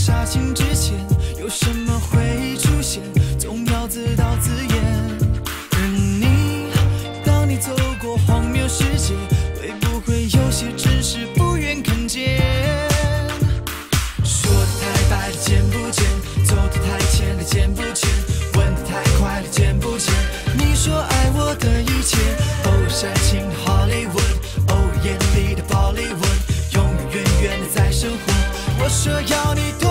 杀青之前有什么会出现总要自导自演而你当你走过荒谬世界会不会有些真实不愿看见说的太白了见不见走的太浅了见不见问的太快了见不见你说爱我的一切哦煽情的 hollywood 眼里的暴力问永永远远的在生活我说要你多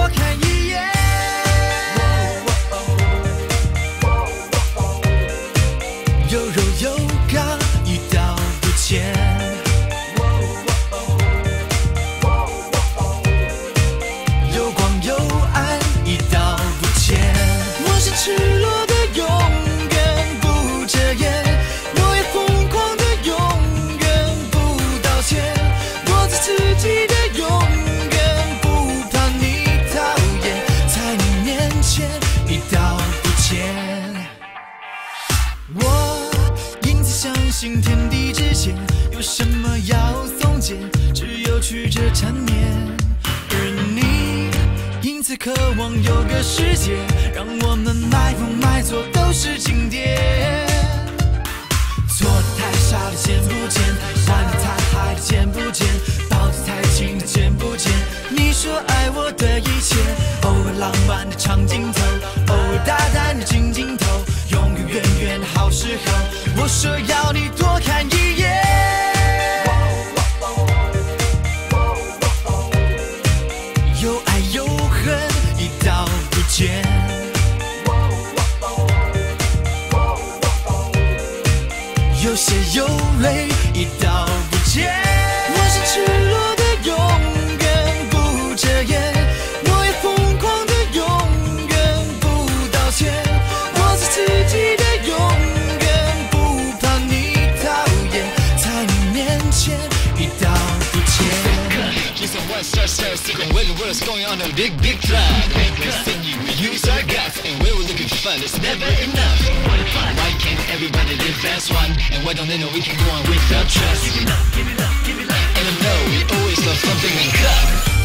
地之间有什么要松解，只有曲折缠绵。而你因此渴望有个世界，让我们买疯买错都是经典。错的太傻的见不见，玩的太嗨的见不见，抱得太紧的见不见？你说爱我的一切，偶尔浪漫的长镜头，偶尔大胆的近镜头，远远好时候，我说要你多看一眼。有爱有恨，一刀不剪。有血有泪，一刀不剪。瞬间已到不见。Just a one star star secret when the world's going on a big big track. Listen, you we use our guts and we were looking fun. It's never enough. What fun? Why can't everybody live as one? And why don't they know we can go on without trust? Give it up, give it up, give it up. And I know we always love something in common.